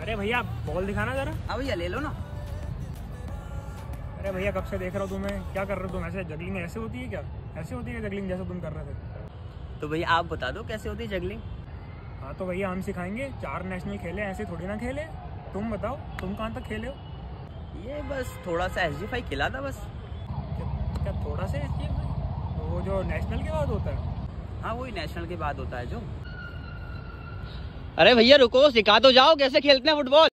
अरे भैया बॉल दिखाना जरा। हाँ भैया ले लो ना। अरे भैया कब से देख रहा हूँ तुम्हें? क्या कर रहे हो तुम? ऐसे जगलिंग ऐसे होती है क्या? ऐसे होती है जगलिंग जैसे तुम कर रहे थे? तो भैया आप बता दो कैसे होती है जगलिंग हाँ तो भैया हम सिखाएँगे। चार नेशनल खेले ऐसे थोड़ी ना खेले। तुम बताओ तुम कहाँ तक खेले हो? ये बस थोड़ा सा एस जी फाइव खिला था बस। थोड़ा सा है तो वो जो नेशनल के बाद होता है। हाँ वही नेशनल के बाद होता है जो। अरे भैया रुको सिखा तो जाओ कैसे खेलते हैं फुटबॉल